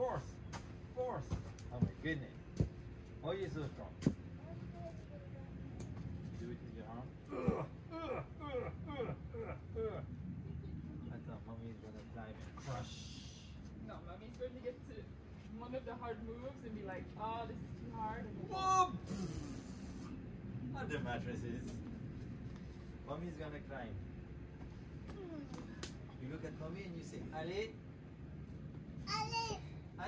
Force. Force. Oh my goodness. Are you so strong? Do it with your arm. I thought mommy is gonna dive and crush. No, mommy's going to get to one of the hard moves and be like, oh, this is too hard. Whoop! Other mattresses. Mommy's gonna climb. You look at mommy and you say, Allez,